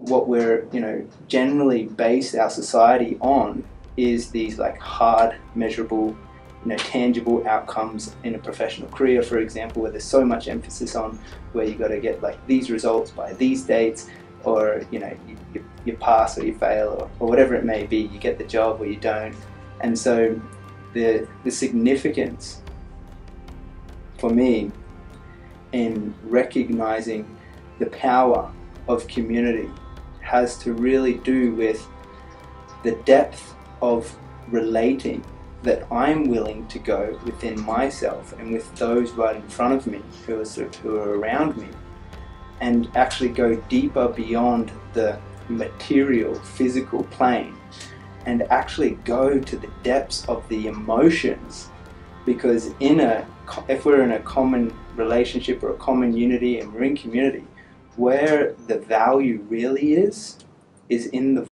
what we're you know generally base our society on is these like hard measurable you know tangible outcomes in a professional career for example where there's so much emphasis on where you got to get like these results by these dates or you know you, you, you pass or you fail or, or whatever it may be you get the job or you don't. And so the the significance for me in recognizing the power of community has to really do with the depth of relating that I'm willing to go within myself and with those right in front of me who are, sort of, who are around me and actually go deeper beyond the material physical plane and actually go to the depths of the emotions because in a if we're in a common relationship or a common unity and we're in community where the value really is is in the